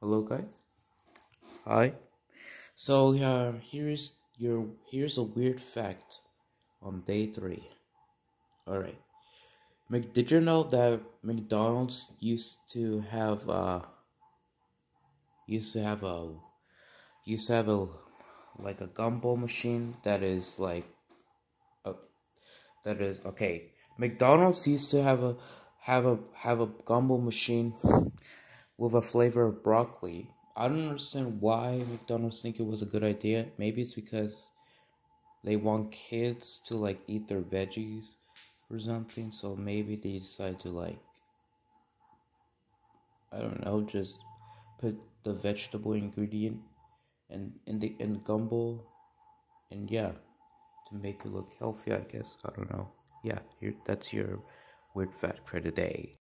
Hello guys. Hi. So yeah, here's your here's a weird fact on day three. Alright. Did you know that McDonald's used to have uh used to have a used to have a like a gumball machine that is like a, that is okay. McDonald's used to have a have a have a gumball machine with a flavor of broccoli. I don't understand why McDonald's think it was a good idea. Maybe it's because they want kids to like eat their veggies or something. So maybe they decide to like I don't know, just put the vegetable ingredient and in the in gumball and yeah, to make it look healthy. I guess I don't know. Yeah, here that's your weird fact for today.